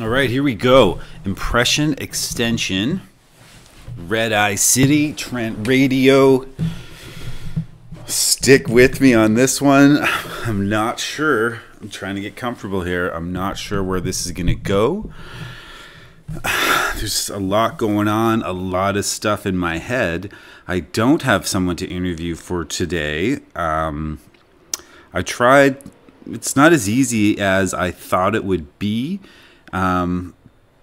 All right, here we go. Impression extension. Redeye City, Trent Radio. Stick with me on this one. I'm not sure. I'm trying to get comfortable here. I'm not sure where this is going to go. There's a lot going on, a lot of stuff in my head. I don't have someone to interview for today. Um, I tried, it's not as easy as I thought it would be. Um,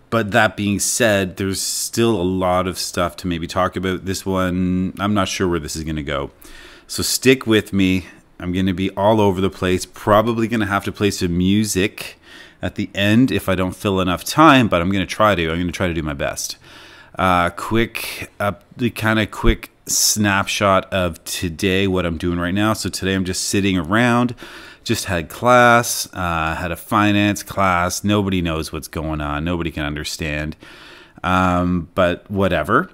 but that being said, there's still a lot of stuff to maybe talk about. This one, I'm not sure where this is going to go. So stick with me. I'm going to be all over the place. Probably going to have to play some music at the end if I don't fill enough time, but I'm going to try to. I'm going to try to do my best. Uh, quick, uh, kind of quick snapshot of today, what I'm doing right now. So today I'm just sitting around just had class, uh, had a finance class. Nobody knows what's going on. Nobody can understand. Um, but whatever.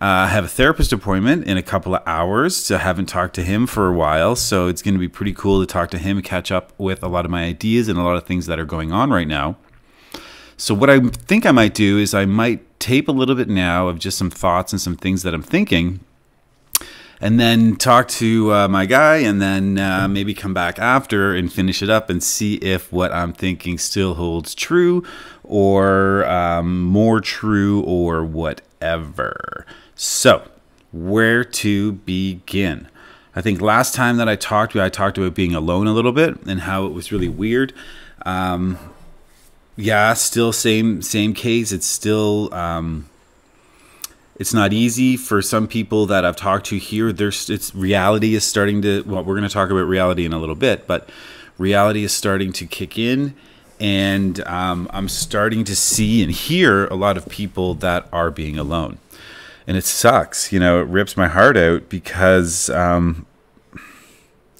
Uh, I have a therapist appointment in a couple of hours. So I haven't talked to him for a while. So it's going to be pretty cool to talk to him catch up with a lot of my ideas and a lot of things that are going on right now. So, what I think I might do is I might tape a little bit now of just some thoughts and some things that I'm thinking and then talk to uh, my guy and then uh, maybe come back after and finish it up and see if what I'm thinking still holds true or um, more true or whatever. So, where to begin? I think last time that I talked, I talked about being alone a little bit and how it was really weird. Um, yeah, still same same case. It's still um, it's not easy for some people that I've talked to here. There's it's reality is starting to well, we're going to talk about reality in a little bit, but reality is starting to kick in, and um, I'm starting to see and hear a lot of people that are being alone, and it sucks. You know, it rips my heart out because um,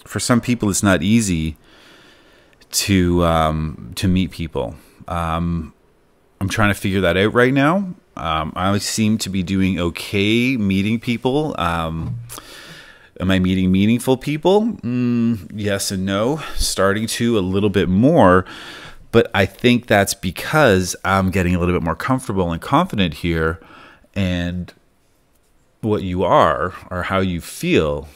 for some people it's not easy to um, to meet people. Um, I'm trying to figure that out right now. Um, I seem to be doing okay meeting people. Um, am I meeting meaningful people? Mm, yes and no. Starting to a little bit more. But I think that's because I'm getting a little bit more comfortable and confident here. And what you are or how you feel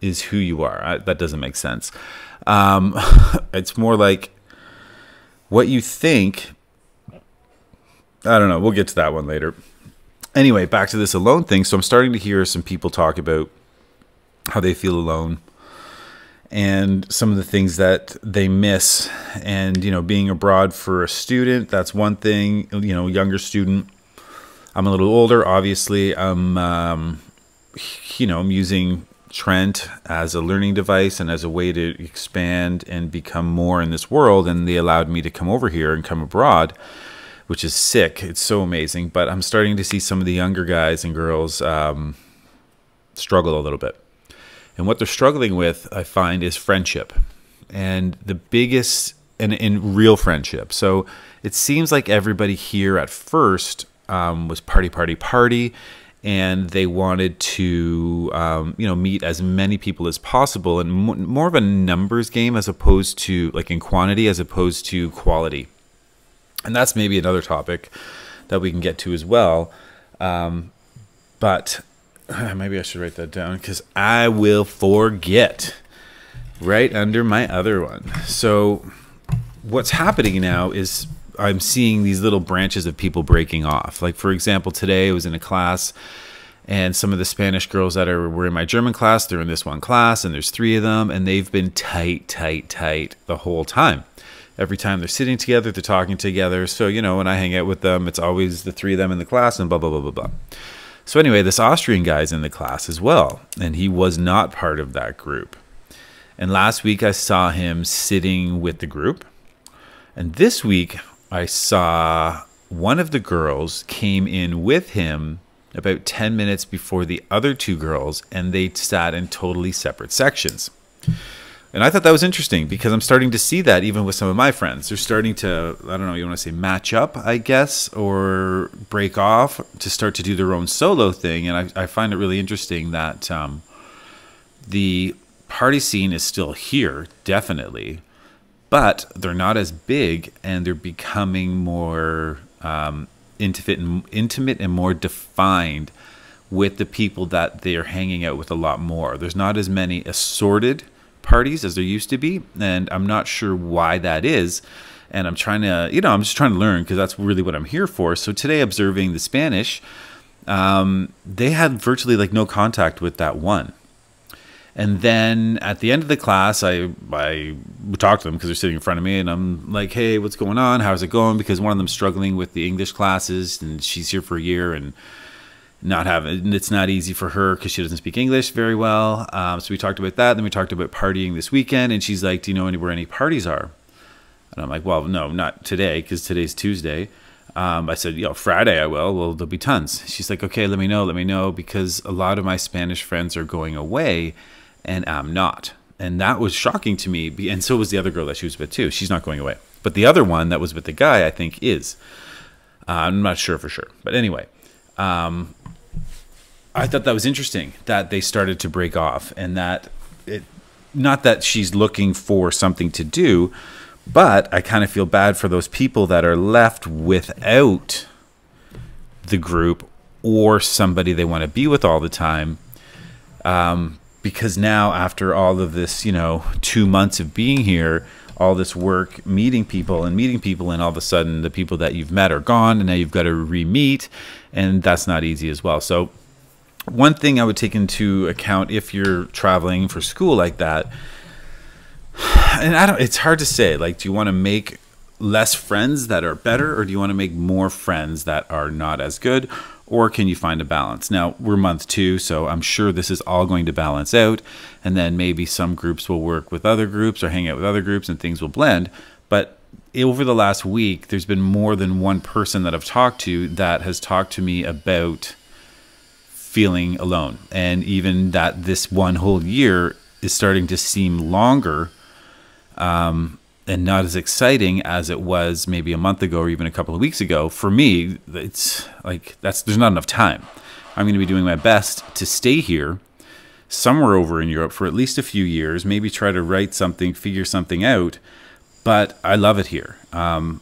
is who you are. I, that doesn't make sense. Um, it's more like what you think I don't know. We'll get to that one later. Anyway, back to this alone thing. So I'm starting to hear some people talk about how they feel alone and some of the things that they miss. And, you know, being abroad for a student, that's one thing, you know, younger student. I'm a little older, obviously. I'm, um, you know, I'm using Trent as a learning device and as a way to expand and become more in this world. And they allowed me to come over here and come abroad which is sick. It's so amazing. But I'm starting to see some of the younger guys and girls um, struggle a little bit. And what they're struggling with, I find, is friendship. And the biggest, and in real friendship. So it seems like everybody here at first um, was party, party, party. And they wanted to, um, you know, meet as many people as possible, and more of a numbers game as opposed to like in quantity as opposed to quality and that's maybe another topic that we can get to as well. Um, but maybe I should write that down because I will forget right under my other one. So, what's happening now is I'm seeing these little branches of people breaking off. Like, for example, today I was in a class and some of the Spanish girls that are were in my German class, they're in this one class, and there's three of them, and they've been tight, tight, tight the whole time every time they're sitting together, they're talking together. So, you know, when I hang out with them, it's always the three of them in the class and blah, blah, blah, blah, blah. So, anyway, this Austrian guy's in the class as well, and he was not part of that group. And last week I saw him sitting with the group. And this week I saw one of the girls came in with him about 10 minutes before the other two girls, and they sat in totally separate sections. And I thought that was interesting because I'm starting to see that even with some of my friends. They're starting to, I don't know, you want to say match up, I guess, or break off to start to do their own solo thing. And I, I find it really interesting that um, the party scene is still here, definitely. but they're not as big and they're becoming more um, intimate and intimate and more defined with the people that they're hanging out with a lot more. There's not as many assorted parties as there used to be, and I'm not sure why that is. And I'm trying to, you know, I'm just trying to learn because that's really what I'm here for. So today, observing the Spanish, um, they had virtually like no contact with that one. And then at the end of the class, I I talked to them because they're sitting in front of me, and I'm like, "Hey, what's going on? How's it going?" Because one of them's struggling with the English classes, and she's here for a year, and not having it's not easy for her because she doesn't speak English very well. Um, so we talked about that. Then we talked about partying this weekend, and she's like, "Do you know anywhere any parties are?" And I'm like, "Well, no, not today because today's Tuesday." Um, I said, "Yo, Friday I will. Well, there'll be tons." She's like, "Okay, let me know, let me know," because a lot of my Spanish friends are going away, and I'm not. And that was shocking to me. And so was the other girl that she was with too. She's not going away, but the other one that was with the guy, I think, is. Uh, I'm not sure for sure, but anyway. Um, I thought that was interesting that they started to break off and that it not that she's looking for something to do, but I kind of feel bad for those people that are left without the group or somebody they want to be with all the time. Um, because now, after all of this, you know, two months of being here, all this work, meeting people and meeting people, and all of a sudden the people that you've met are gone, and now you've got to re meet, and that's not easy as well. So, one thing I would take into account if you're traveling for school like that, and I don't, it's hard to say. Like, do you want to make less friends that are better, or do you want to make more friends that are not as good? Or can you find a balance? Now, we're month two, so I'm sure this is all going to balance out. And then maybe some groups will work with other groups or hang out with other groups and things will blend. But over the last week, there's been more than one person that I've talked to that has talked to me about feeling alone. And even that this one whole year is starting to seem longer um, and not as exciting as it was maybe a month ago or even a couple of weeks ago. For me, it's like that's there's not enough time. I'm going to be doing my best to stay here somewhere over in Europe for at least a few years, maybe try to write something, figure something out. But I love it here. Um,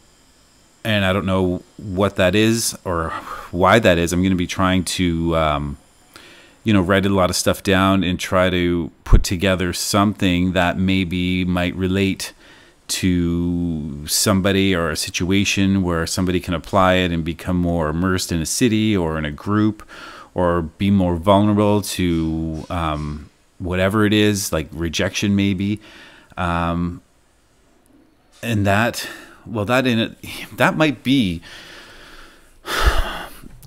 and I don't know what that is or why that is. I'm going to be trying to, um, you know, write a lot of stuff down and try to put together something that maybe might relate to somebody or a situation where somebody can apply it and become more immersed in a city or in a group or be more vulnerable to um, whatever it is, like rejection, maybe. Um, and that well that in it that might be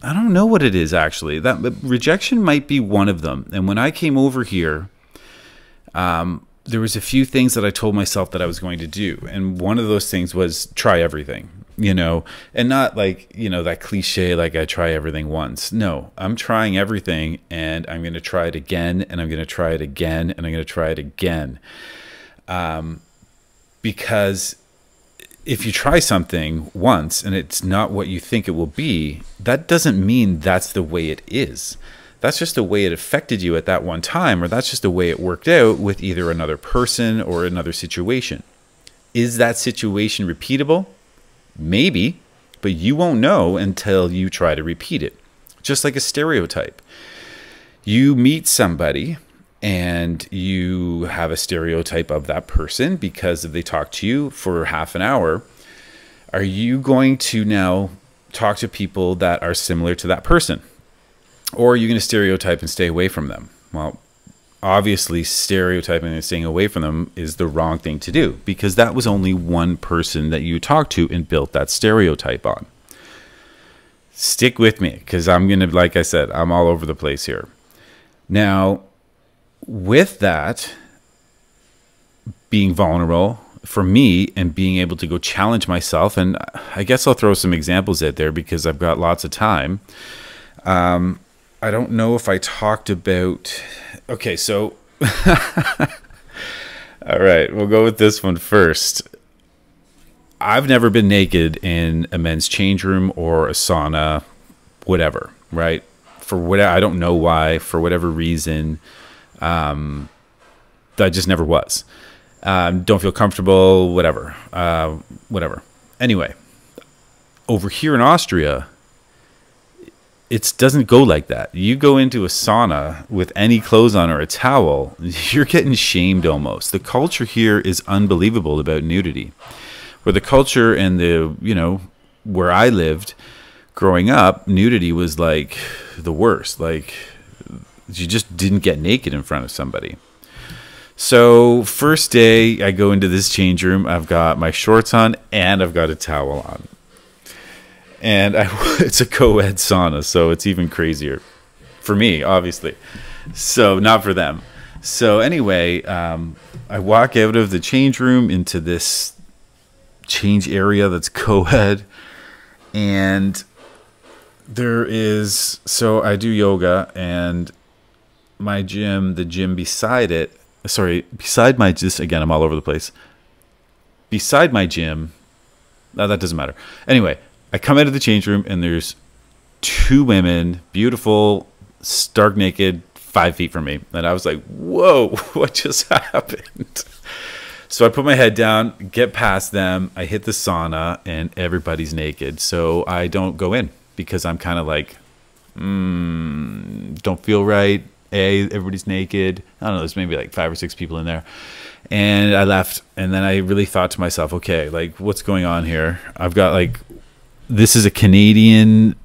I don't know what it is actually. That rejection might be one of them. And when I came over here, um, there was a few things that I told myself that I was going to do, and one of those things was try everything. You know, and not like you know that cliche like I try everything once. No, I'm trying everything, and I'm going to try it again, and I'm going to try it again, and I'm going to try it again. Um, because if you try something once and it's not what you think it will be, that doesn't mean that's the way it is. That's just the way it affected you at that one time, or that's just the way it worked out with either another person or another situation. Is that situation repeatable? Maybe, but you won't know until you try to repeat it. Just like a stereotype. You meet somebody and you have a stereotype of that person because they talk to you for half an hour, are you going to now talk to people that are similar to that person? Or are you going to stereotype and stay away from them? Well, obviously, stereotyping and staying away from them is the wrong thing to do because that was only one person that you talked to and built that stereotype on. Stick with me because I'm going to, like I said, I'm all over the place here. Now, with that being vulnerable for me and being able to go challenge myself and i guess i'll throw some examples out there because i've got lots of time. Um, i don't know if i talked about okay so all right we'll go with this one first. I've never been naked in a men's change room or a sauna whatever right? For what i don't know why for whatever reason um, that just never was. um, don't feel comfortable, whatever, uh, whatever. Anyway, over here in Austria, it doesn't go like that. You go into a sauna with any clothes on or a towel, you're getting shamed almost. The culture here is unbelievable about nudity. Where the culture and the, you know, where I lived growing up, nudity was like the worst. Like you just didn't get naked in front of somebody. So, first day, I go into this change room. I've got my shorts on and I've got a towel on. And I, it's a co ed sauna, so it's even crazier for me, obviously. So, not for them. So, anyway, um, I walk out of the change room into this change area that's co ed. And there is, so I do yoga, and my gym, the gym beside it, sorry, beside my just again, I'm all over the place. Beside my gym, no, that doesn't matter. Anyway, I come of the change room and there's two women, beautiful, stark naked, five feet from me, and I was like, "Whoa, what just happened?" So I put my head down, get past them. I hit the sauna, and everybody's naked. So I don't go in because I'm kind of like, mm, don't feel right. A, everybody's naked. I don't know, there's maybe like five or six people in there. And I left, and then I really thought to myself, okay, like, what's going on here? I've got like, this is a Canadian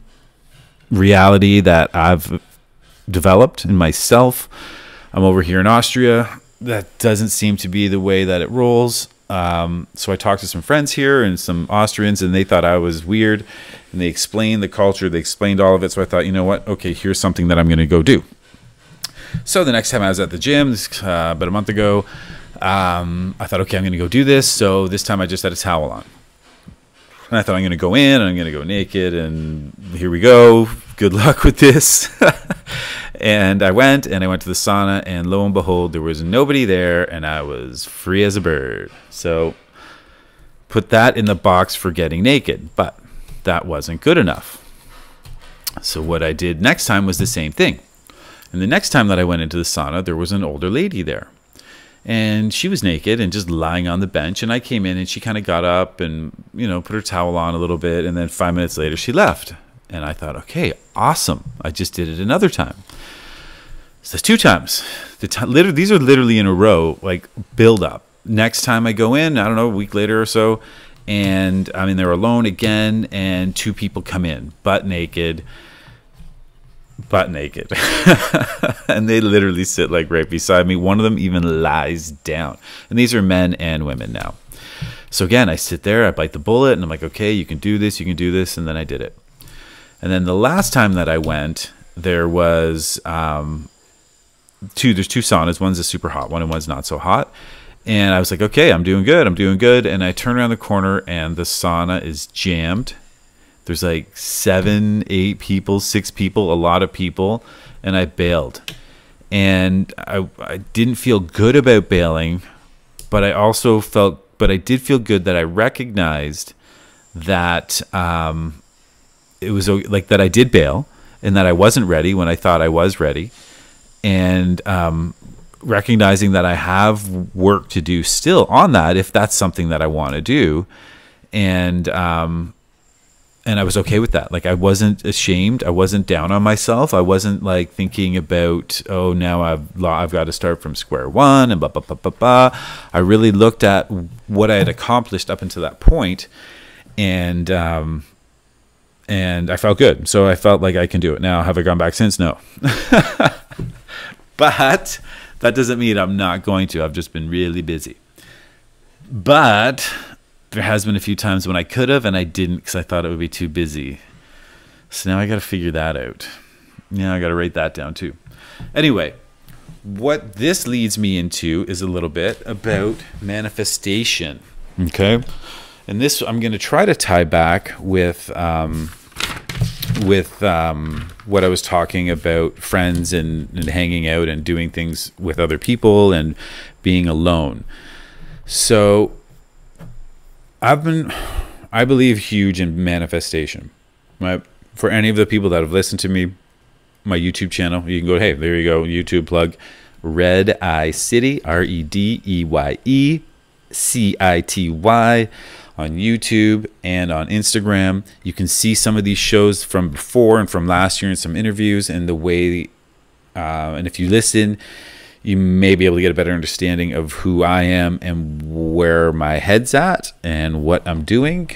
reality that I've developed in myself. I'm over here in Austria. That doesn't seem to be the way that it rolls. Um, so I talked to some friends here and some Austrians, and they thought I was weird. And they explained the culture, they explained all of it. So I thought, you know what? Okay, here's something that I'm going to go do. So the next time I was at the gym, uh, about a month ago, um, I thought, okay, I'm going to go do this. So this time I just had a towel on. And I thought I'm going to go in and I'm going to go naked and here we go. Good luck with this. and I went and I went to the sauna and lo and behold, there was nobody there and I was free as a bird. So put that in the box for getting naked, but that wasn't good enough. So what I did next time was the same thing. And the next time that I went into the sauna, there was an older lady there. And she was naked and just lying on the bench. And I came in and she kind of got up and, you know, put her towel on a little bit. And then five minutes later, she left. And I thought, okay, awesome. I just did it another time. So two times. The t- these are literally in a row, like build up. Next time I go in, I don't know, a week later or so, and I mean they're alone again, and two people come in, butt naked, butt naked. and they literally sit like right beside me. One of them even lies down. And these are men and women now. So again, I sit there, I bite the bullet, and I'm like, okay, you can do this, you can do this. And then I did it. And then the last time that I went, there was um, two, there's two saunas. One's a super hot one, and one's not so hot. And I was like, okay, I'm doing good, I'm doing good. And I turn around the corner, and the sauna is jammed there's like seven, eight people, six people, a lot of people, and I bailed. And I, I didn't feel good about bailing, but I also felt, but I did feel good that I recognized that um, it was like that I did bail and that I wasn't ready when I thought I was ready. And um, recognizing that I have work to do still on that if that's something that I want to do. And um, and I was okay with that. Like I wasn't ashamed. I wasn't down on myself. I wasn't like thinking about oh now I've I've got to start from square one and blah blah blah blah blah. I really looked at what I had accomplished up until that point, and um, and I felt good. So I felt like I can do it now. Have I gone back since? No, but that doesn't mean I'm not going to. I've just been really busy. But there has been a few times when I could have and I didn't because I thought it would be too busy. So now I got to figure that out. Yeah, I got to write that down too. Anyway, what this leads me into is a little bit about manifestation. Okay, and this I'm going to try to tie back with um, with um, what I was talking about friends and, and hanging out and doing things with other people and being alone. So I've been, I believe, huge in manifestation. Right? For any of the people that have listened to me, my YouTube channel, you can go, hey, there you go, YouTube plug, Redeye City, R E D E Y E C I T Y on YouTube and on Instagram. You can see some of these shows from before and from last year and some interviews and the way. Uh, and if you listen, you may be able to get a better understanding of who I am and where my head's at and what I'm doing.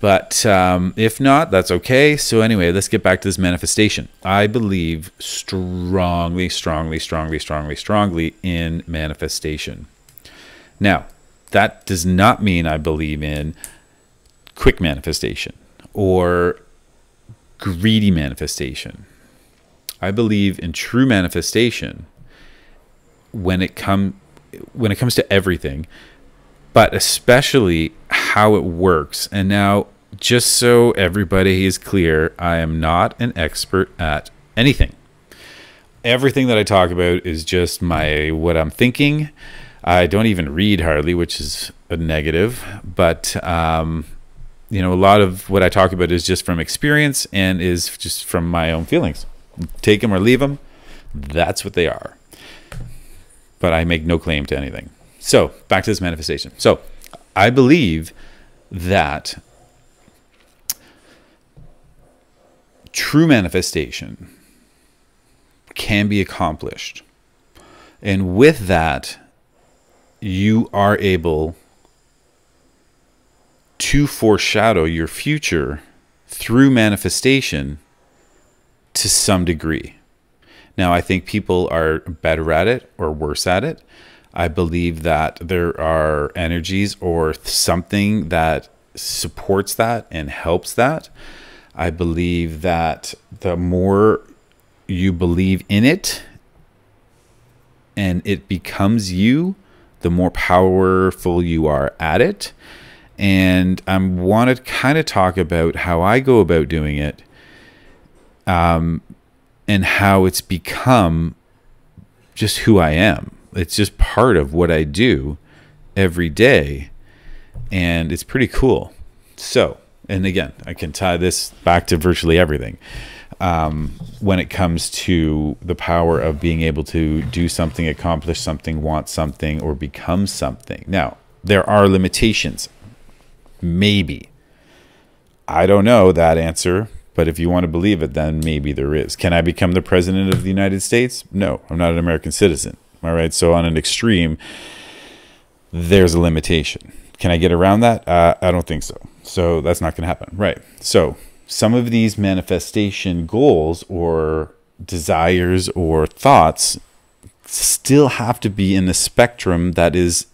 But um, if not, that's okay. So, anyway, let's get back to this manifestation. I believe strongly, strongly, strongly, strongly, strongly in manifestation. Now, that does not mean I believe in quick manifestation or greedy manifestation. I believe in true manifestation when it come when it comes to everything, but especially how it works. And now, just so everybody is clear, I am not an expert at anything. Everything that I talk about is just my what I'm thinking. I don't even read hardly, which is a negative. But um, you know, a lot of what I talk about is just from experience and is just from my own feelings. Take them or leave them. That's what they are but I make no claim to anything. So, back to this manifestation. So, I believe that true manifestation can be accomplished. And with that, you are able to foreshadow your future through manifestation to some degree. Now, I think people are better at it or worse at it. I believe that there are energies or something that supports that and helps that. I believe that the more you believe in it and it becomes you, the more powerful you are at it. And I want to kind of talk about how I go about doing it. Um, and how it's become just who I am. It's just part of what I do every day. And it's pretty cool. So, and again, I can tie this back to virtually everything. Um, when it comes to the power of being able to do something, accomplish something, want something, or become something. Now, there are limitations. Maybe. I don't know that answer, but if you want to believe it, then maybe there is. Can I become the president of the United States? No, I'm not an American citizen. All right. So on an extreme, there's a limitation. Can I get around that? Uh, I don't think so. So that's not going to happen. Right. So some of these manifestation goals or desires or thoughts still have to be in the spectrum that is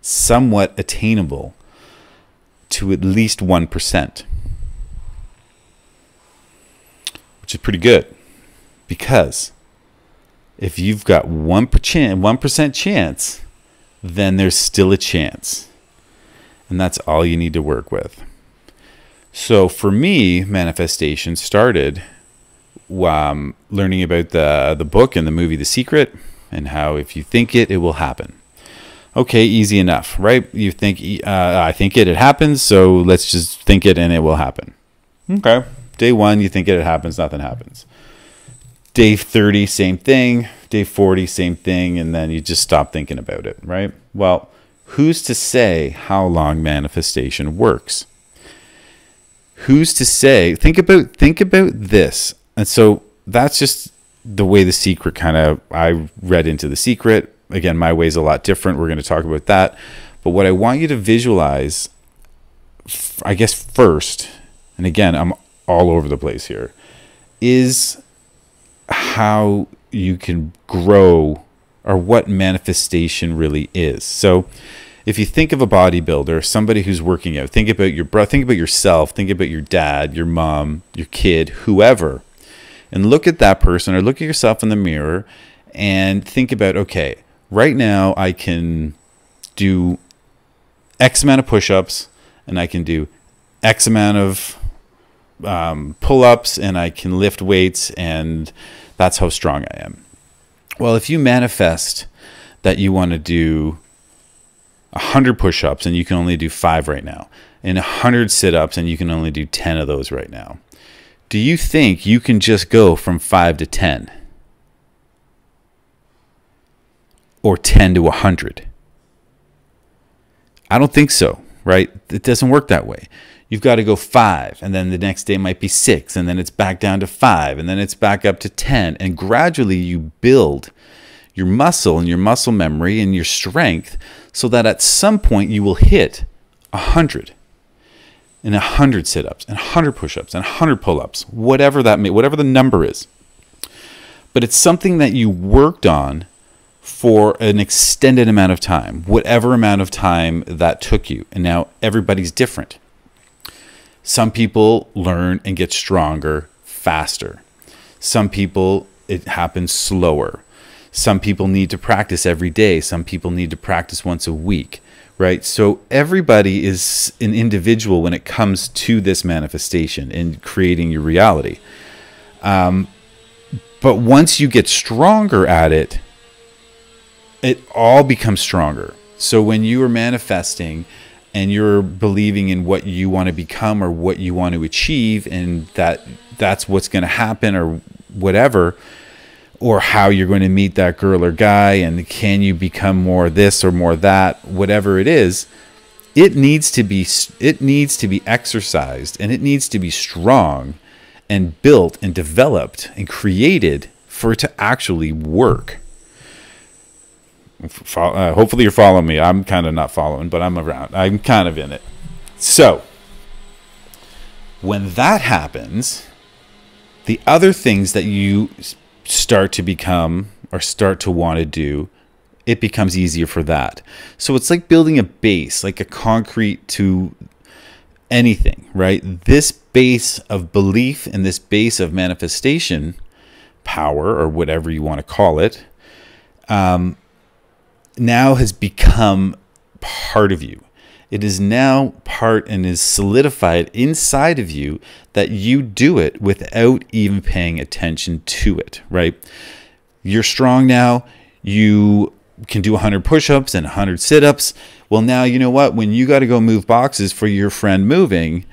somewhat attainable to at least 1% which is pretty good because if you've got 1%, 1% chance, then there's still a chance. And that's all you need to work with. So for me, manifestation started um, learning about the, the book and the movie The Secret and how if you think it, it will happen. Okay, easy enough, right? You think, uh, I think it, it happens, so let's just think it and it will happen. Okay, Day one, you think it happens, nothing happens. Day 30, same thing. Day 40, same thing. And then you just stop thinking about it, right? Well, who's to say how long manifestation works? Who's to say? Think about think about this. And so that's just the way the secret kind of I read into the secret. Again, my way is a lot different. We're going to talk about that. But what I want you to visualize I guess first, and again, I'm all over the place here is how you can grow or what manifestation really is. So if you think of a bodybuilder, somebody who's working out, think about your brother, think about yourself, think about your dad, your mom, your kid, whoever, and look at that person or look at yourself in the mirror and think about, okay, right now I can do X amount of push ups and I can do X amount of um, pull ups and I can lift weights, and that's how strong I am. Well, if you manifest that you want to do 100 push ups and you can only do five right now, and 100 sit ups and you can only do 10 of those right now, do you think you can just go from five to 10? Or 10 to 100? I don't think so, right? It doesn't work that way. You've got to go five, and then the next day might be six, and then it's back down to five, and then it's back up to 10. And gradually you build your muscle and your muscle memory and your strength so that at some point you will hit 100 and 100 sit-ups and 100 push-ups and 100 pull-ups whatever that may whatever the number is but it's something that you worked on for an extended amount of time whatever amount of time that took you and now everybody's different some people learn and get stronger faster some people it happens slower some people need to practice every day. Some people need to practice once a week, right? So everybody is an individual when it comes to this manifestation and creating your reality. Um, but once you get stronger at it, it all becomes stronger. So when you are manifesting and you're believing in what you want to become or what you want to achieve and that that's what's going to happen or whatever, or how you're going to meet that girl or guy and can you become more this or more that whatever it is it needs to be it needs to be exercised and it needs to be strong and built and developed and created for it to actually work uh, hopefully you're following me i'm kind of not following but i'm around i'm kind of in it so when that happens the other things that you start to become or start to want to do, it becomes easier for that. So it's like building a base, like a concrete to anything, right? This base of belief and this base of manifestation power, or whatever you want to call it, um, now has become part of you. It is now part and is solidified inside of you that you do it without even paying attention to it, right? You're strong now. You can do 100 push ups and 100 sit ups. Well, now you know what? When you got to go move boxes for your friend moving,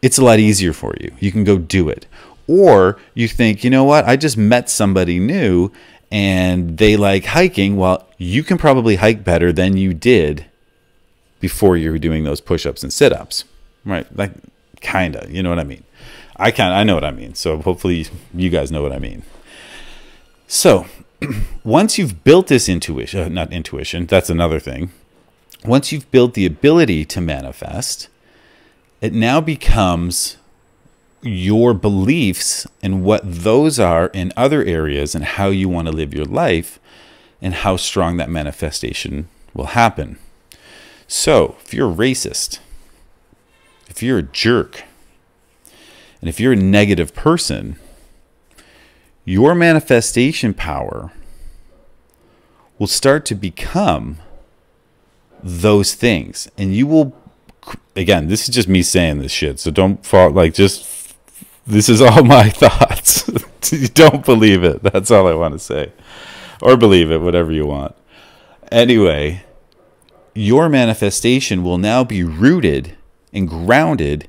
it's a lot easier for you. You can go do it. Or you think, you know what? I just met somebody new and they like hiking. Well, you can probably hike better than you did before you're doing those push-ups and sit-ups. Right like kind of you know what i mean? I kind i know what i mean so hopefully you guys know what i mean. So once you've built this intuition uh, not intuition that's another thing. Once you've built the ability to manifest it now becomes your beliefs and what those are in other areas and how you want to live your life and how strong that manifestation will happen so, if you're a racist, if you're a jerk, and if you're a negative person, your manifestation power will start to become those things. And you will, again, this is just me saying this shit. So don't fall, like, just, this is all my thoughts. don't believe it. That's all I want to say. Or believe it, whatever you want. Anyway, your manifestation will now be rooted and grounded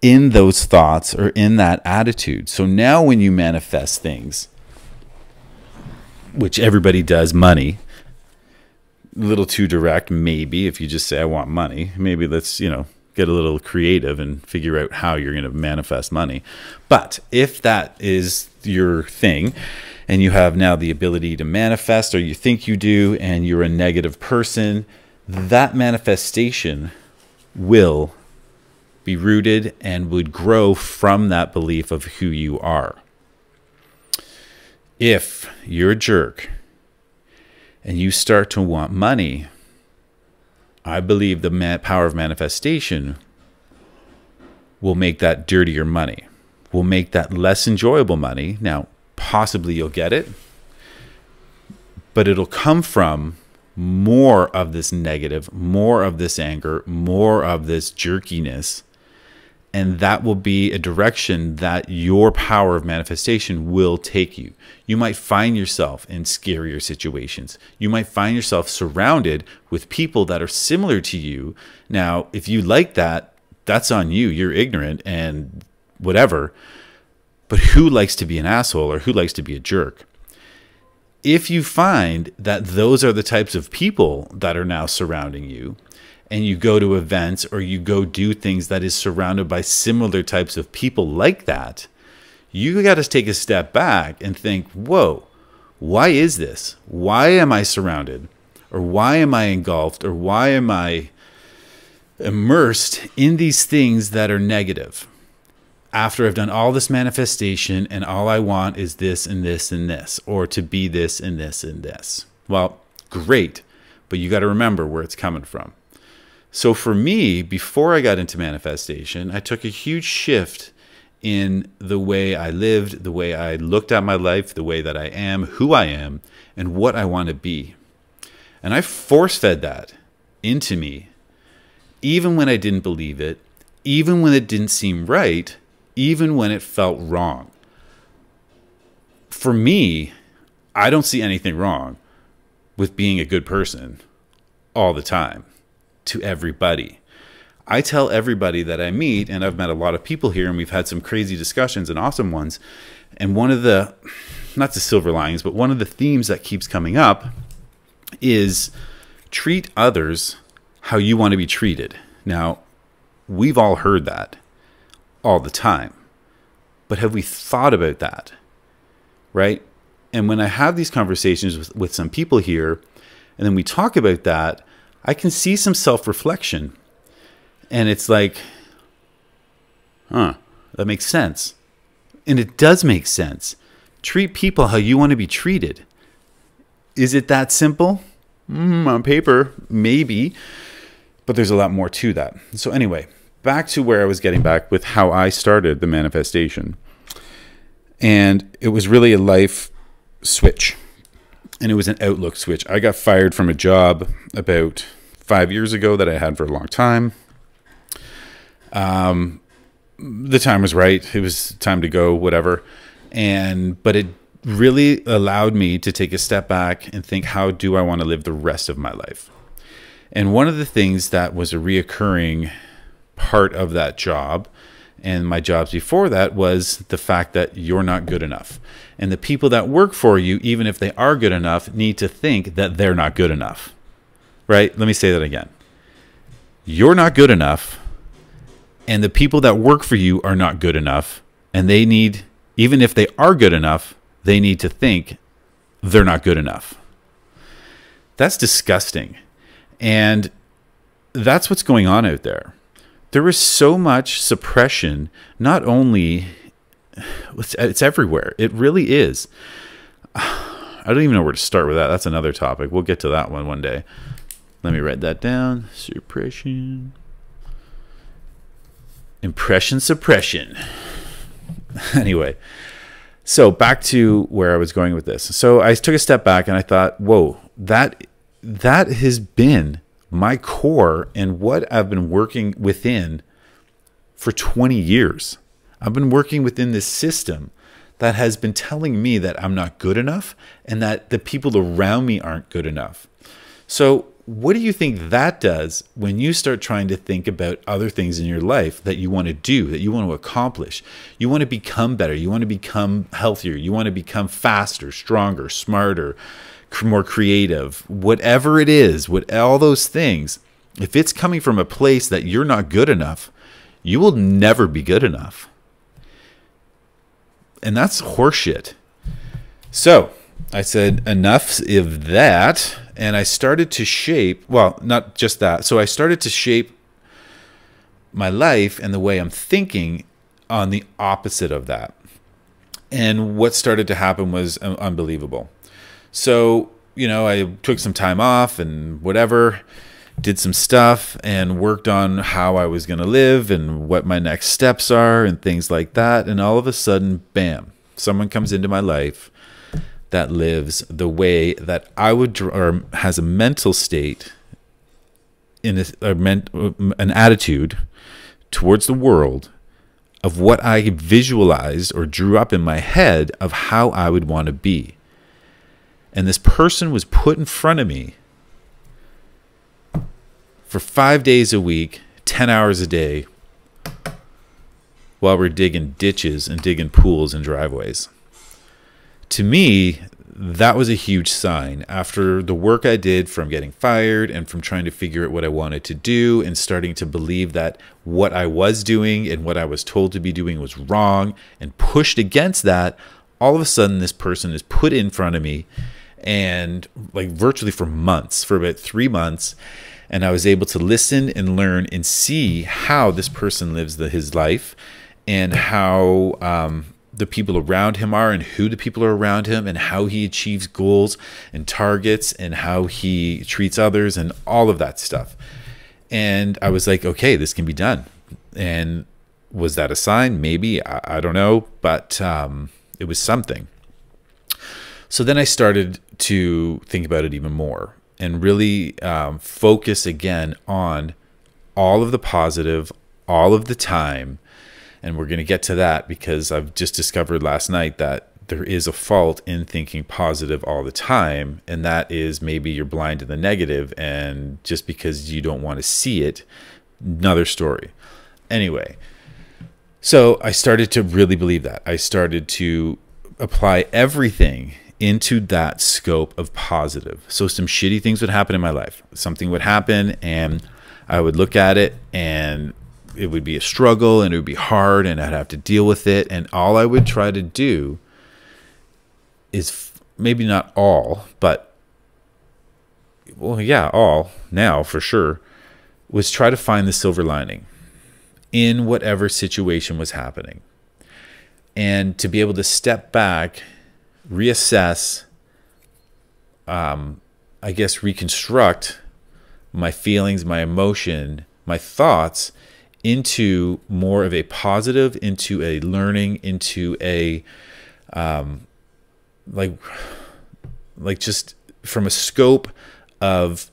in those thoughts or in that attitude. So now when you manifest things, which everybody does, money, a little too direct, maybe, if you just say, I want money, maybe let's, you know, get a little creative and figure out how you're going to manifest money. But if that is your thing, and you have now the ability to manifest, or you think you do, and you're a negative person, that manifestation will be rooted and would grow from that belief of who you are. If you're a jerk and you start to want money, I believe the power of manifestation will make that dirtier money, will make that less enjoyable money. Now, possibly you'll get it, but it'll come from more of this negative, more of this anger, more of this jerkiness. And that will be a direction that your power of manifestation will take you. You might find yourself in scarier situations. You might find yourself surrounded with people that are similar to you. Now, if you like that, that's on you. You're ignorant and whatever. But who likes to be an asshole or who likes to be a jerk? If you find that those are the types of people that are now surrounding you, and you go to events or you go do things that is surrounded by similar types of people like that, you got to take a step back and think, whoa, why is this? Why am I surrounded? Or why am I engulfed? Or why am I immersed in these things that are negative? After I've done all this manifestation and all I want is this and this and this, or to be this and this and this. Well, great, but you got to remember where it's coming from. So for me, before I got into manifestation, I took a huge shift in the way I lived, the way I looked at my life, the way that I am, who I am, and what I want to be. And I force fed that into me, even when I didn't believe it, even when it didn't seem right, even when it felt wrong. For me, I don't see anything wrong with being a good person all the time to everybody. I tell everybody that I meet, and I've met a lot of people here, and we've had some crazy discussions and awesome ones. And one of the, not the silver linings, but one of the themes that keeps coming up is treat others how you want to be treated. Now, we've all heard that all the time. But have we thought about that? Right? And when I have these conversations with, with some people here, and then we talk about that, I can see some self reflection. And it's like, huh, that makes sense. And it does make sense. Treat people how you want to be treated. Is it that simple? Mm, on paper, maybe. But there's a lot more to that. So, anyway, back to where I was getting back with how I started the manifestation. And it was really a life switch. And it was an outlook switch. I got fired from a job about five years ago that I had for a long time. Um, the time was right. It was time to go, whatever. And, but it really allowed me to take a step back and think, how do I want to live the rest of my life? And one of the things that was a reoccurring part of that job and my jobs before that was the fact that you're not good enough. And the people that work for you, even if they are good enough, need to think that they're not good enough. Right? Let me say that again. You're not good enough, and the people that work for you are not good enough. And they need, even if they are good enough, they need to think they're not good enough. That's disgusting. And that's what's going on out there there is so much suppression, not only it's, it's everywhere. It really is. I don't even know where to start with that. That's another topic. We'll get to that one one day. Let me write that down. Suppression. Impression suppression. anyway, so back to where I was going with this. So I took a step back and I thought, whoa, that that has been my core and what I've been working within for 20 years. I've been working within this system that has been telling me that I'm not good enough and that the people around me aren't good enough. So, what do you think that does when you start trying to think about other things in your life that you want to do, that you want to accomplish? You want to become better, you want to become healthier, you want to become faster, stronger, smarter, more creative, whatever it is, what all those things, if it's coming from a place that you're not good enough, you will never be good enough. And that's horseshit. So I said, enough of that. And I started to shape, well, not just that. So I started to shape my life and the way I'm thinking on the opposite of that. And what started to happen was unbelievable. So, you know, I took some time off and whatever, did some stuff and worked on how I was going to live and what my next steps are and things like that. And all of a sudden, bam, someone comes into my life that lives the way that I would, or has a mental state in a, an attitude towards the world of what I visualized or drew up in my head of how I would want to be and this person was put in front of me for five days a week, 10 hours a day, while we're digging ditches and digging pools and driveways. To me, that was a huge sign after the work I did from getting fired and from trying to figure out what I wanted to do and starting to believe that what I was doing and what I was told to be doing was wrong and pushed against that. All of a sudden, this person is put in front of me and like virtually for months, for about three months. And I was able to listen and learn and see how this person lives the, his life and how um, the people around him are and who the people are around him and how he achieves goals and targets and how he treats others and all of that stuff. And I was like, okay, this can be done. And was that a sign? Maybe. I, I don't know. But um, it was something. So then I started to think about it even more and really um, focus again on all of the positive, all of the time, and we're going to get to that because I've just discovered last night that there is a fault in thinking positive all the time. And that is maybe you're blind to the negative, and just because you don't want to see it, another story. Anyway, so I started to really believe that. I started to apply everything into that scope of positive. So some shitty things would happen in my life. Something would happen and I would look at it and it would be a struggle and it would be hard and I'd have to deal with it. And all I would try to do is maybe not all, but well, yeah, all now for sure, was try to find the silver lining in whatever situation was happening. And to be able to step back, reassess, um, I guess, reconstruct my feelings, my emotion, my thoughts into more of a positive, into a learning, into a um, like like just from a scope of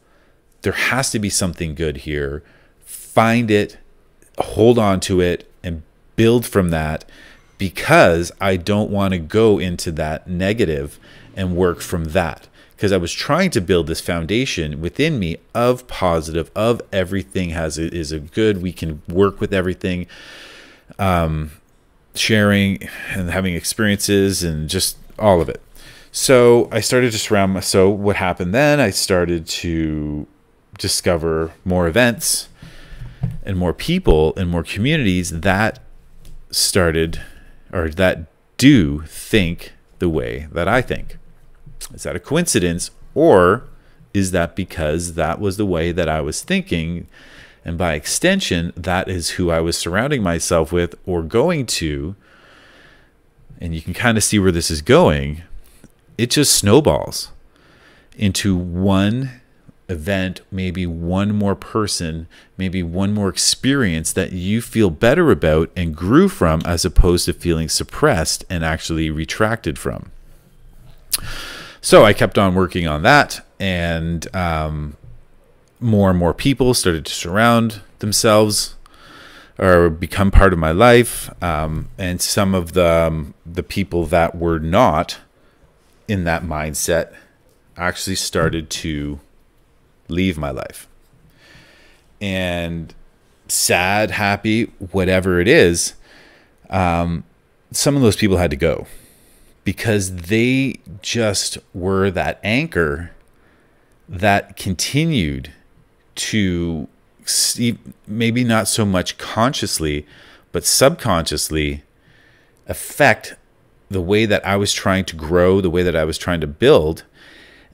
there has to be something good here. Find it, hold on to it, and build from that because I don't want to go into that negative and work from that because I was trying to build this foundation within me of positive, of everything has is a good. We can work with everything, um, sharing and having experiences and just all of it. So I started to surround. My, so what happened then? I started to discover more events and more people and more communities that started or that do think the way that I think. Is that a coincidence? Or is that because that was the way that I was thinking? And by extension, that is who I was surrounding myself with or going to. And you can kind of see where this is going. It just snowballs into one event, maybe one more person, maybe one more experience that you feel better about and grew from, as opposed to feeling suppressed and actually retracted from. So I kept on working on that, and um, more and more people started to surround themselves or become part of my life. Um, and some of the um, the people that were not in that mindset actually started to leave my life. And sad, happy, whatever it is, um, some of those people had to go because they just were that anchor that continued to see, maybe not so much consciously, but subconsciously affect the way that I was trying to grow, the way that I was trying to build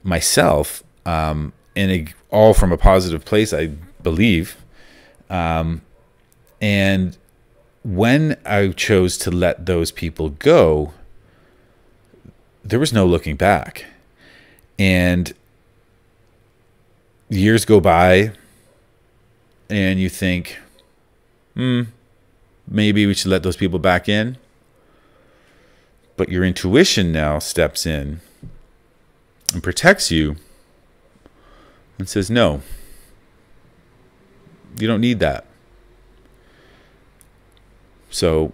myself, um, and a, all from a positive place, I believe. Um, and when I chose to let those people go, there was no looking back. And years go by, and you think, hmm, maybe we should let those people back in. But your intuition now steps in and protects you and says, no, you don't need that. So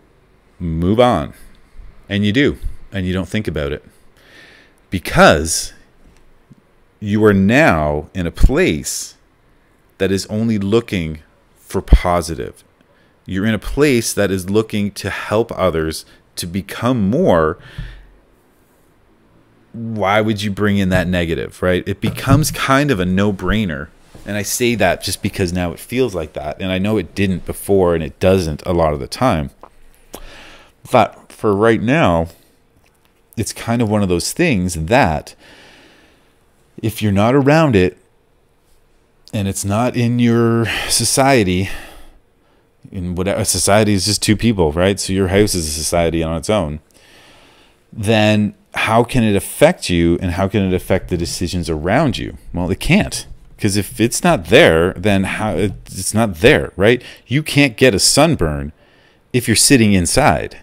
move on. And you do, and you don't think about it because you are now in a place that is only looking for positive. You're in a place that is looking to help others to become more why would you bring in that negative, right? It becomes kind of a no brainer. And I say that just because now it feels like that. And I know it didn't before and it doesn't a lot of the time. But for right now, it's kind of one of those things that if you're not around it and it's not in your society, in whatever society is just two people, right? So your house is a society on its own. Then how can it affect you and how can it affect the decisions around you? Well, it can't. Because if it's not there, then how it's not there, right? You can't get a sunburn if you're sitting inside.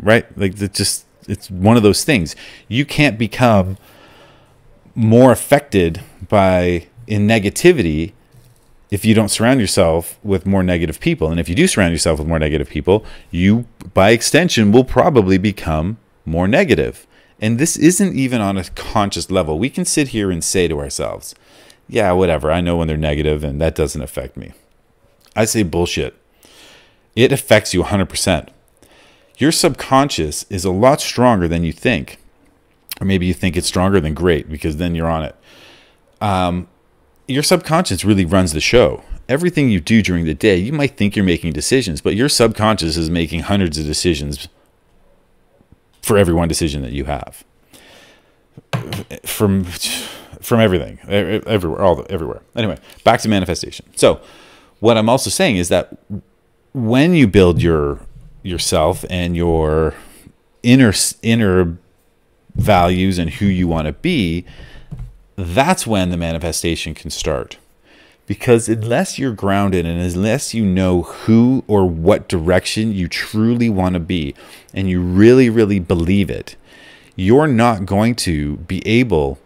Right? Like it just it's one of those things. You can't become more affected by in negativity if you don't surround yourself with more negative people. And if you do surround yourself with more negative people, you, by extension, will probably become more negative. And this isn't even on a conscious level. We can sit here and say to ourselves, yeah, whatever, I know when they're negative and that doesn't affect me. I say bullshit. It affects you 100%. Your subconscious is a lot stronger than you think. Or maybe you think it's stronger than great because then you're on it. Um, your subconscious really runs the show. Everything you do during the day, you might think you're making decisions, but your subconscious is making hundreds of decisions for every one decision that you have. From from everything, everywhere, all the, everywhere. Anyway, back to manifestation. So, what I'm also saying is that when you build your yourself and your inner inner values and who you want to be, that's when the manifestation can start. Because unless you're grounded and unless you know who or what direction you truly want to be and you really, really believe it, you're not going to be able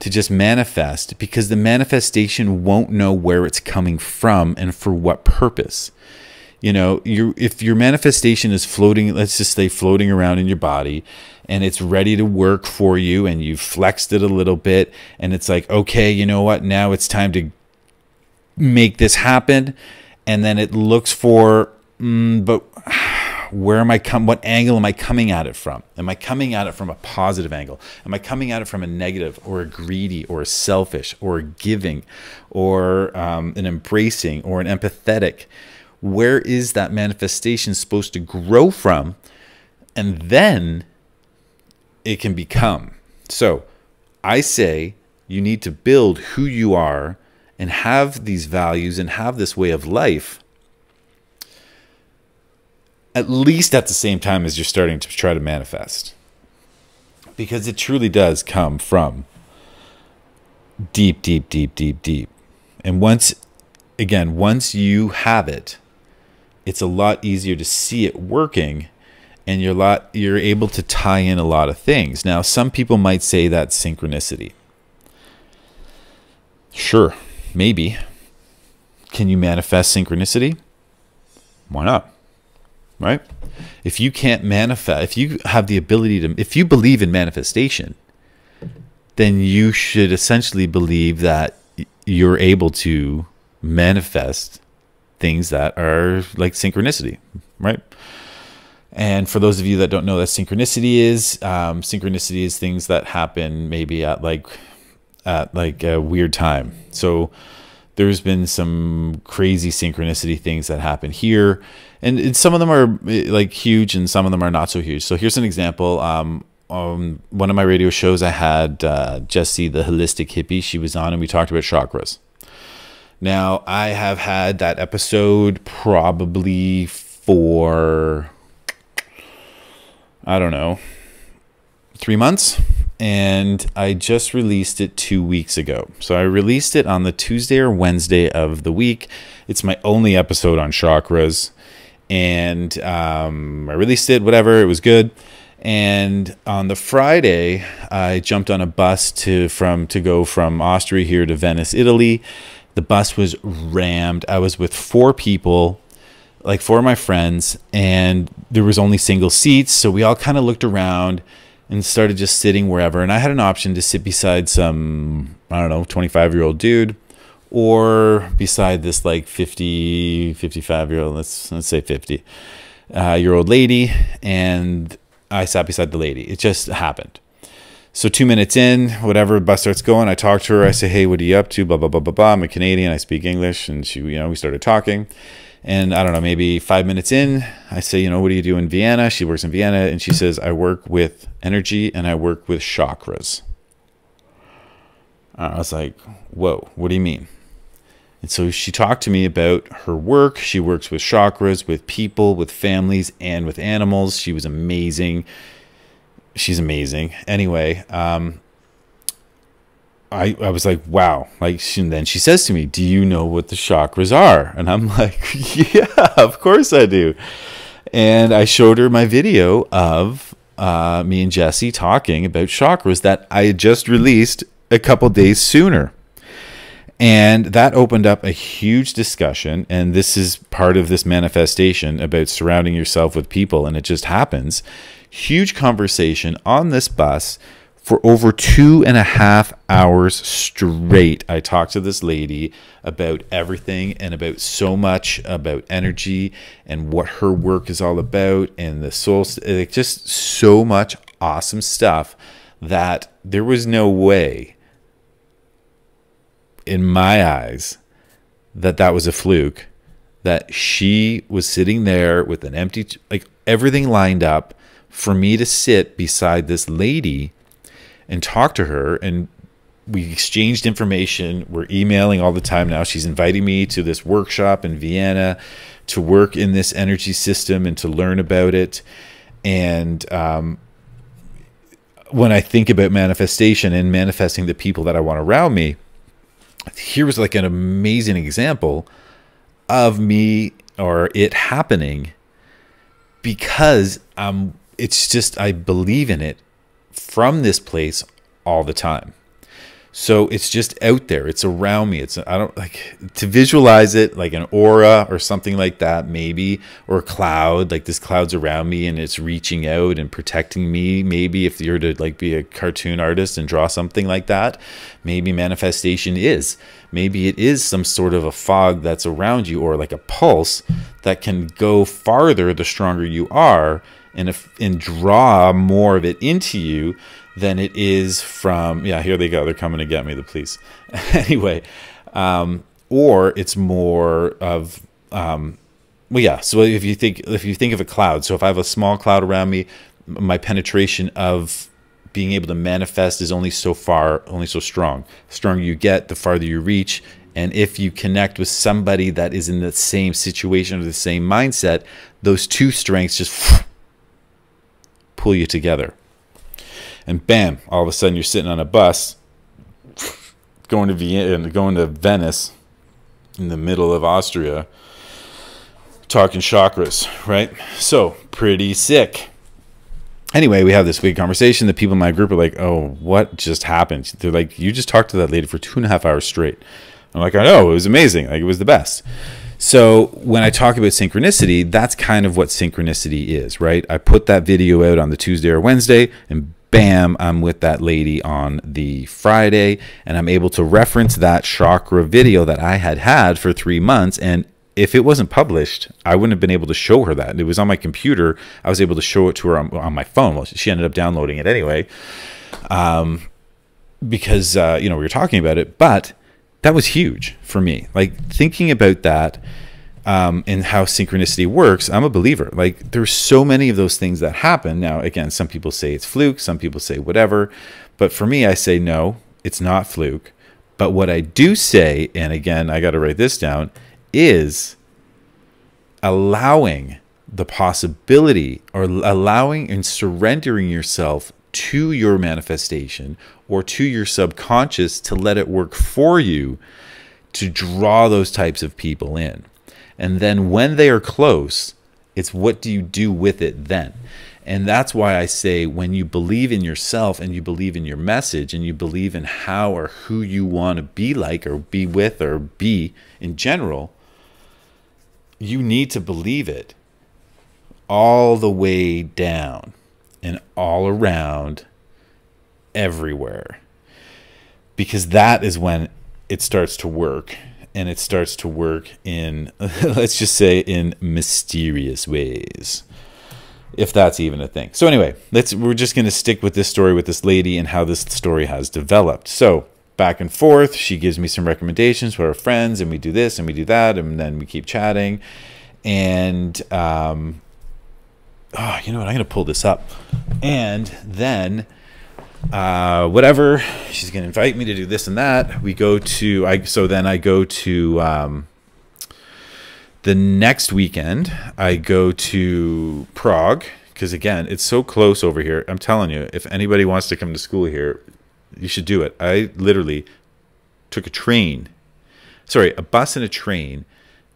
to just manifest because the manifestation won't know where it's coming from and for what purpose. You know, you if your manifestation is floating, let's just say floating around in your body and it's ready to work for you and you've flexed it a little bit and it's like okay you know what? Now it's time to make this happen. And then it looks for mm, but where am i come what angle am i coming at it from? Am i coming at it from a positive angle? Am i coming at it from a negative or a greedy or a selfish or a giving or um, an embracing or an empathetic where is that manifestation supposed to grow from and then it can become. So I say you need to build who you are and have these values and have this way of life at least at the same time as you're starting to try to manifest. Because it truly does come from deep, deep, deep, deep, deep. And once, again, once you have it, it's a lot easier to see it working and you're lot you're able to tie in a lot of things. Now, some people might say that's synchronicity. Sure, maybe. Can you manifest synchronicity? Why not? Right? If you can't manifest, if you have the ability to, if you believe in manifestation, then you should essentially believe that you're able to manifest things that are like synchronicity, right? And for those of you that don't know what synchronicity is, um, synchronicity is things that happen maybe at like at like a weird time. So there's been some crazy synchronicity things that happen here, and, and some of them are eh, like huge, and some of them are not so huge. So here's an example. Um, on one of my radio shows, I had uh, Jessie, the holistic hippie. She was on, and we talked about chakras. Now, I have had that episode probably for I don't know, three months. And I just released it two weeks ago. So I released it on the Tuesday or Wednesday of the week. It's my only episode on chakras. And um, I released it, whatever, it was good. And on the Friday, I jumped on a bus to from to go from Austria here to Venice, Italy. The bus was rammed. I was with four people like four of my friends, and there was only single seats, so we all kind of looked around and started just sitting wherever. And I had an option to sit beside some I don't know 25 year old dude, or beside this like 50 55 year old let's let's say 50 uh, year old lady, and I sat beside the lady. It just happened. So two minutes in, whatever, bus starts going. I talk to her. I say, "Hey, what are you up to?" Blah blah blah blah blah. I'm a Canadian. I speak English, and she, you know, we started talking. And I don't know, maybe five minutes in, I say, you know, what do you do in Vienna? She works in Vienna, and she says, I work with energy and I work with chakras. I was like, whoa, what do you mean? And so she talked to me about her work. She works with chakras, with people, with families, and with animals. She was amazing. She's amazing. Anyway, um, I, I was like, wow. Like, she, and then she says to me, Do you know what the chakras are? And I'm like, Yeah, of course I do. And I showed her my video of uh, me and Jesse talking about chakras that I had just released a couple days sooner. And that opened up a huge discussion. And this is part of this manifestation about surrounding yourself with people. And it just happens. Huge conversation on this bus for over two and a half hours straight. I talked to this lady about everything and about so much about energy and what her work is all about and the soul, like just so much awesome stuff that there was no way in my eyes that that was a fluke that she was sitting there with an empty like everything lined up for me to sit beside this lady and talk to her and we exchanged information we're emailing all the time now. She's inviting me to this workshop in vienna to work in this energy system and to learn about it. And um, when i think about manifestation and manifesting the people that i want around me here was like an amazing example of me or it happening because um it's just I believe in it from this place all the time. So it's just out there. It's around me. It's I don't like to visualize it like an aura or something like that, maybe, or a cloud. Like this cloud's around me and it's reaching out and protecting me. Maybe if you're to like be a cartoon artist and draw something like that, maybe manifestation is. Maybe it is some sort of a fog that's around you or like a pulse that can go farther the stronger you are and if and draw more of it into you than it is from yeah here they go they're coming to get me the police. Anyway um, or it's more of um, well yeah so if you think if you think of a cloud so if i have a small cloud around me my penetration of being able to manifest is only so far only so strong. The stronger you get the farther you reach and if you connect with somebody that is in the same situation or the same mindset those two strengths just pull you together and bam, all of a sudden you're sitting on a bus going to Vienna, going to Venice in the middle of Austria, talking chakras, right? So pretty sick. Anyway, we have this big conversation. The people in my group are like, "Oh, what just happened?" They're like, "You just talked to that lady for two and a half hours straight." I'm like, "I know, it was amazing. Like, it was the best." So when I talk about synchronicity, that's kind of what synchronicity is, right? I put that video out on the Tuesday or Wednesday, and bam, I'm with that lady on the Friday, and I'm able to reference that chakra video that I had had for three months. And if it wasn't published, I wouldn't have been able to show her that. And It was on my computer. I was able to show it to her on, on my phone. Well, she ended up downloading it anyway, um, because uh, you know we were talking about it. But that was huge for me. Like thinking about that um, and how synchronicity works, I'm a believer. Like there's so many of those things that happen. Now, again, some people say it's fluke, some people say whatever, but for me, I say no, it's not fluke. But what I do say, and again, I got to write this down, is allowing the possibility or allowing and surrendering yourself to your manifestation or to your subconscious to let it work for you to draw those types of people in. And then when they are close, it's what do you do with it then? And that's why I say when you believe in yourself and you believe in your message and you believe in how or who you want to be like or be with or be in general, you need to believe it all the way down and all around everywhere. Because that is when it starts to work and it starts to work in, let's just say, in mysterious ways. if that's even a thing. So anyway, let's we're just going to stick with this story with this lady and how this story has developed. So, back and forth, she gives me some recommendations for our friends and we do this and we do that and then we keep chatting and um oh, you know what? I'm going to pull this up. And then uh, whatever. She's gonna invite me to do this and that. We go to I so then I go to um, the next weekend. I go to Prague because again, it's so close over here. I'm telling you, if anybody wants to come to school here, you should do it. I literally took a train, sorry, a bus and a train,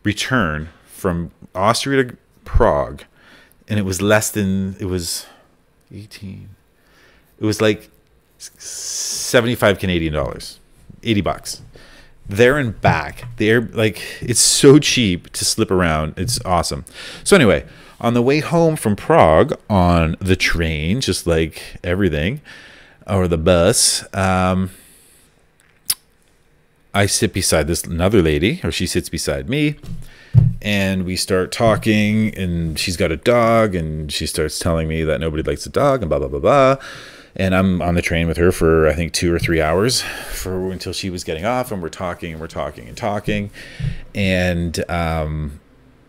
return from Austria to Prague, and it was less than it was 18 it was like 75 Canadian dollars, 80 bucks. There and back. The air like it's so cheap to slip around. It's awesome. So anyway, on the way home from Prague on the train, just like everything, or the bus, um, I sit beside this another lady, or she sits beside me, and we start talking. And she's got a dog, and she starts telling me that nobody likes a dog, and blah blah blah blah and I'm on the train with her for I think two or three hours for until she was getting off, and we're talking and we're talking and talking, and um,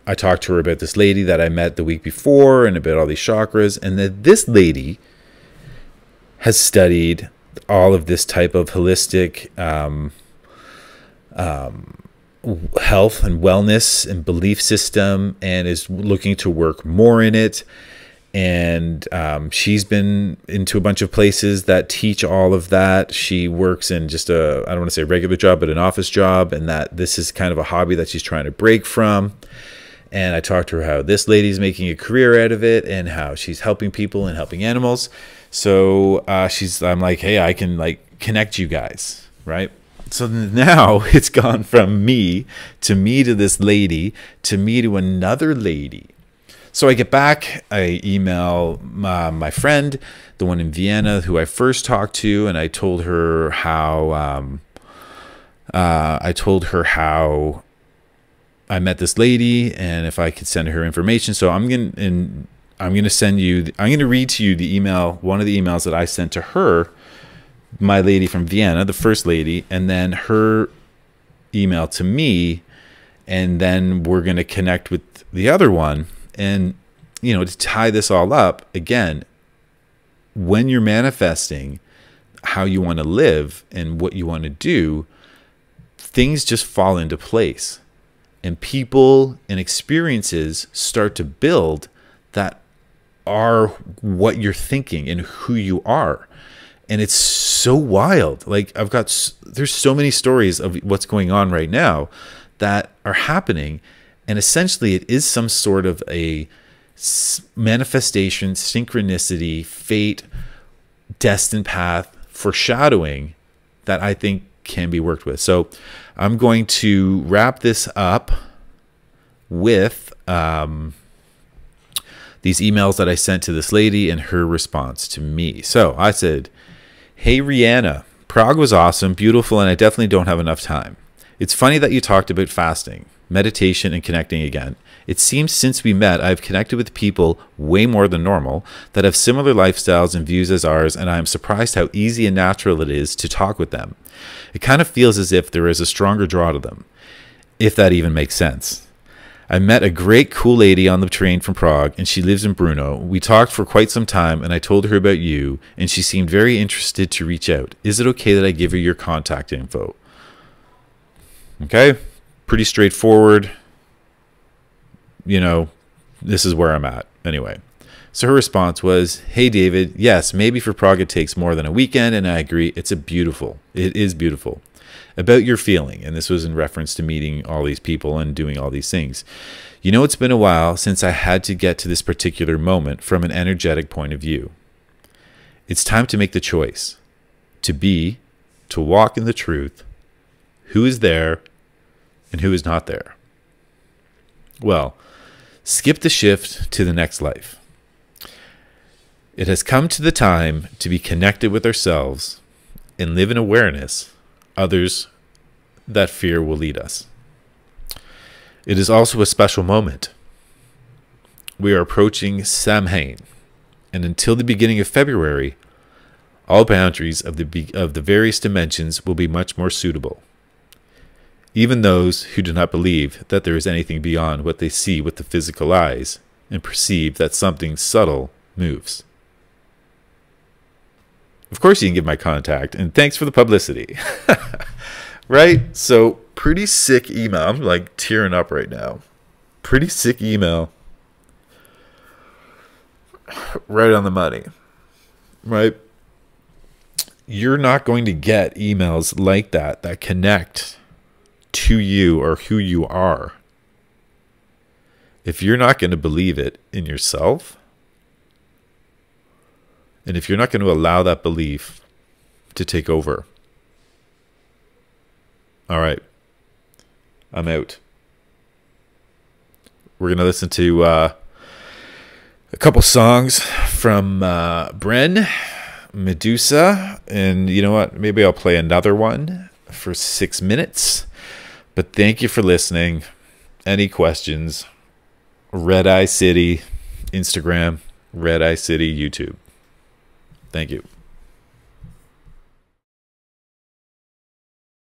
I talked to her about this lady that I met the week before and about all these chakras, and that this lady has studied all of this type of holistic um, um, health and wellness and belief system, and is looking to work more in it and um, she's been into a bunch of places that teach all of that. She works in just a I don't want to say regular job, but an office job, and that this is kind of a hobby that she's trying to break from. And I talked to her how this lady's making a career out of it, and how she's helping people and helping animals. So uh, she's I'm like, hey, I can like connect you guys, right? So now it's gone from me to me to this lady to me to another lady so I get back, I email my, my, friend, the one in Vienna, who I first talked to, and I told her how um, uh, I told her how I met this lady, and if I could send her information. So I'm gonna and I'm gonna send you. I'm gonna read to you the email, one of the emails that I sent to her, my lady from Vienna, the first lady, and then her email to me, and then we're gonna connect with the other one and, you know, to tie this all up, again, when you're manifesting how you want to live and what you want to do, things just fall into place. And people and experiences start to build that are what you're thinking and who you are. And it's so wild. Like, I've got, there's so many stories of what's going on right now that are happening and essentially, it is some sort of a manifestation, synchronicity, fate, destined path, foreshadowing that I think can be worked with. So I'm going to wrap this up with um, these emails that I sent to this lady and her response to me. So I said, Hey, Rihanna, Prague was awesome, beautiful, and I definitely don't have enough time. It's funny that you talked about fasting meditation, and connecting again. It seems since we met, I've connected with people way more than normal that have similar lifestyles and views as ours, and I am surprised how easy and natural it is to talk with them. It kind of feels as if there is a stronger draw to them, if that even makes sense. I met a great cool lady on the train from Prague, and she lives in Brno. We talked for quite some time, and I told her about you, and she seemed very interested to reach out. Is it okay that I give her your contact info? Okay pretty straightforward. You know, this is where I'm at. Anyway. So her response was, Hey, David, yes, maybe for Prague it takes more than a weekend, and I agree. It's a beautiful. It is beautiful. About your feeling, and this was in reference to meeting all these people and doing all these things. You know, it's been a while since I had to get to this particular moment from an energetic point of view. It's time to make the choice to be, to walk in the truth, who is there, and who is not there? Well, skip the shift to the next life. It has come to the time to be connected with ourselves and live in awareness others that fear will lead us. It is also a special moment. we are approaching Samhain, and until the beginning of February, all boundaries of the of the various dimensions will be much more suitable. Even those who do not believe that there is anything beyond what they see with the physical eyes and perceive that something subtle moves. Of course, you can give my contact, and thanks for the publicity. right? So, pretty sick email. I'm like tearing up right now. Pretty sick email. Right on the money. Right? You're not going to get emails like that that connect to you or who you are if you're not going to believe it in yourself and if you're not going to allow that belief to take over, all right, I'm out. We're going to listen to uh, a couple songs from uh, Bren, Medusa, and you know what? Maybe I'll play another one for six minutes. But thank you for listening. Any questions? Redeye City, Instagram, Redeye City, YouTube. Thank you.